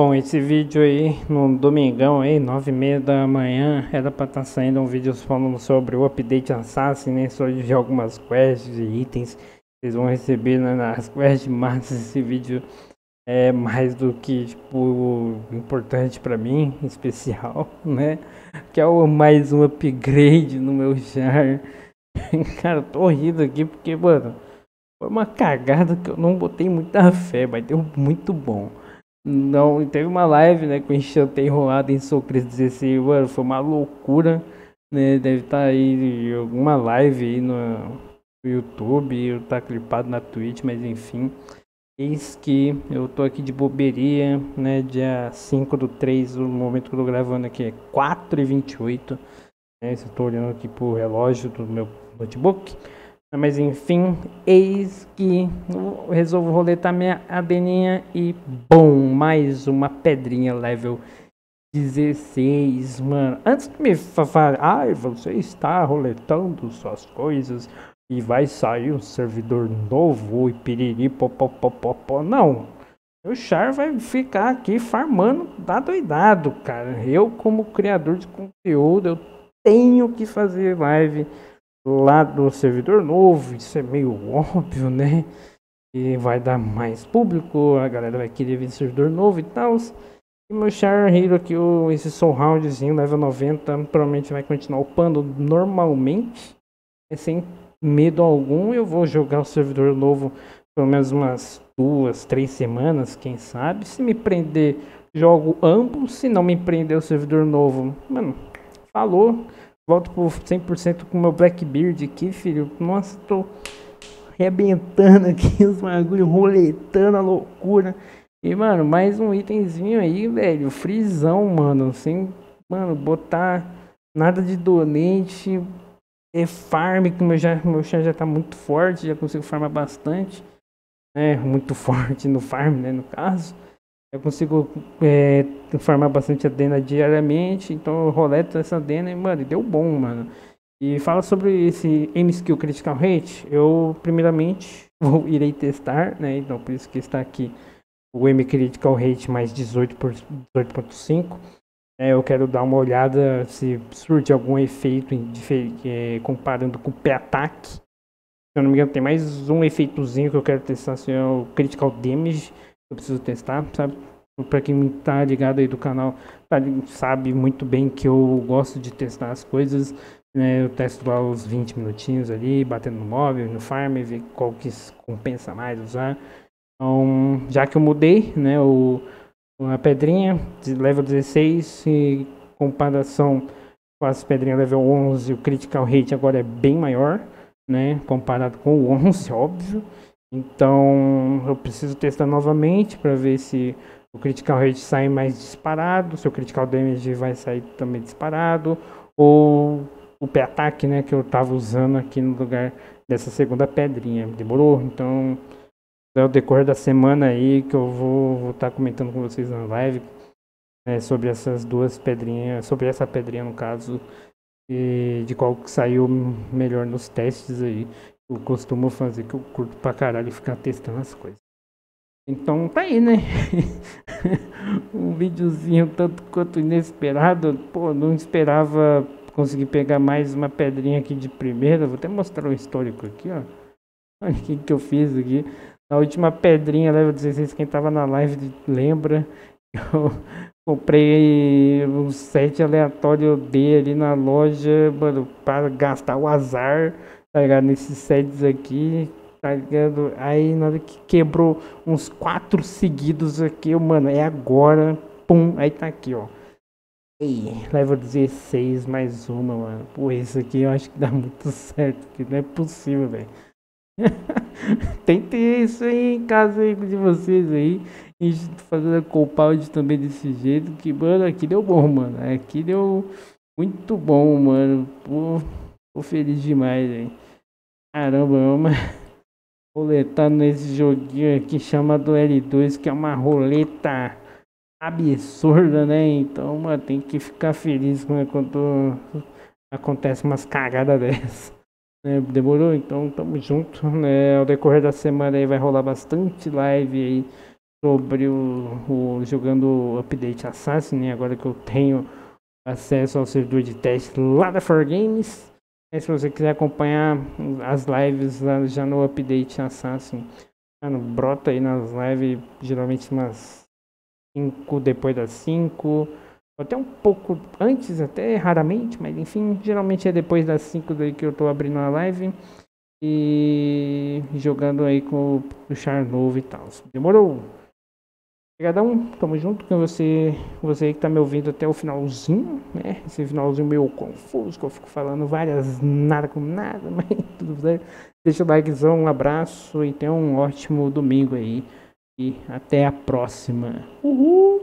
Bom, esse vídeo aí, no domingão aí, nove e meia da manhã, era pra estar tá saindo um vídeo falando sobre o update Assassin, né, sobre algumas quests e itens que vocês vão receber né, nas quests, mas esse vídeo é mais do que, tipo, importante pra mim, especial, né, que é o mais um upgrade no meu char. Cara, tô rindo aqui porque, mano, foi uma cagada que eu não botei muita fé, mas deu muito bom. Não, teve uma live, né, com enxante enrolado em Socrates 16, mano, foi uma loucura, né, deve estar tá aí alguma live aí no, YouTube, ou tá clipado na Twitch, mas enfim. Eis que eu tô aqui de boberia, né, dia 5 do 3, no momento que eu tô gravando aqui é 4 e 28 né, eu tô olhando aqui pro relógio do meu notebook. Mas enfim, eis que resolvo roletar minha adeninha e bom, mais uma pedrinha level 16, mano. Antes de me falar, ai, você está roletando suas coisas e vai sair um servidor novo e piriri popopopopó. Não, o Char vai ficar aqui farmando da doidado, cara. Eu, como criador de conteúdo, eu tenho que fazer live lá do servidor novo, isso é meio óbvio, né? E vai dar mais público, a galera vai querer ver servidor novo e tal. E meu Char Hero aqui, esse Soul Roundzinho, level 90, provavelmente vai continuar upando normalmente, é sem medo algum. Eu vou jogar o servidor novo pelo menos umas duas, três semanas, quem sabe. Se me prender, jogo ambos. Se não me prender o servidor novo, mano, falou. Volto pro 100% com meu Blackbeard aqui, filho. Nossa, tô arrebentando aqui os bagulho, roletando a loucura. E, mano, mais um itemzinho aí, velho. Frisão, mano. Sem, mano, botar nada de donate. É farm, que meu, já, meu chá já tá muito forte. Já consigo farmar bastante. É, muito forte no farm, né, no caso. Eu consigo é, formar bastante adena diariamente, então eu roleto essa adena e, mano, deu bom, mano. E fala sobre esse M-Skill Critical Rate, eu primeiramente vou, irei testar, né, então por isso que está aqui o M Critical Rate mais 18 por 18.5. É, eu quero dar uma olhada se surge algum efeito é, comparando com o P-Ataque. Se eu não me engano, tem mais um efeitozinho que eu quero testar, assim, é o Critical Damage eu preciso testar, sabe? Para quem tá ligado aí do canal, tá, sabe muito bem que eu gosto de testar as coisas. Né? Eu testo lá os 20 minutinhos ali, batendo no móvel, no farm, ver qual que compensa mais usar. Então, já que eu mudei, né, o, a pedrinha de level 16, em comparação com as pedrinhas level 11, o critical rate agora é bem maior, né, comparado com o 11, óbvio. Então eu preciso testar novamente para ver se o critical rate sai mais disparado, se o critical damage vai sair também disparado, ou o P-ataque né, que eu estava usando aqui no lugar dessa segunda pedrinha. Demorou? Então é o decorrer da semana aí que eu vou estar tá comentando com vocês na live né, sobre essas duas pedrinhas, sobre essa pedrinha no caso, e de qual que saiu melhor nos testes aí eu costumo fazer, que eu curto pra caralho ficar testando as coisas. Então tá aí, né? um videozinho tanto quanto inesperado. Pô, não esperava conseguir pegar mais uma pedrinha aqui de primeira. Vou até mostrar o histórico aqui, ó. Olha o que, que eu fiz aqui. A última pedrinha, level 16, quem tava na live lembra. Eu comprei um set aleatório D ali na loja, mano, para gastar o azar tá ligado? Nesses sets aqui, tá ligado? Aí na hora que quebrou uns quatro seguidos aqui, eu, mano, é agora, pum, aí tá aqui, ó. Ei, level 16 mais uma, mano. Pô, isso aqui eu acho que dá muito certo, que não é possível, velho. Ter isso aí em casa aí de vocês aí. E fazendo compound também desse jeito. Que, mano, aqui deu bom, mano. Aqui deu muito bom, mano. Pô, tô feliz demais, velho. Caramba, vamos roletar nesse joguinho aqui chamado L2, que é uma roleta absurda, né? Então, mano, tem que ficar feliz quando acontece umas cagadas dessas. Né? Demorou? Então, tamo junto, né? Ao decorrer da semana aí vai rolar bastante live aí sobre o, o jogando o update Assassin, né? Agora que eu tenho acesso ao servidor de teste lá da For Games. E se você quiser acompanhar as lives já no update Assassin, mano, brota aí nas lives, geralmente umas 5 depois das 5, até um pouco antes, até raramente, mas enfim, geralmente é depois das 5 daí que eu tô abrindo a live e jogando aí com o Char novo e tal. Demorou? Obrigadão, tamo junto com você, você que tá me ouvindo até o finalzinho, né? Esse finalzinho meio confuso, que eu fico falando várias nada com nada, mas tudo certo. Deixa o likezão, um abraço e tenha um ótimo domingo aí. E até a próxima. Uhul!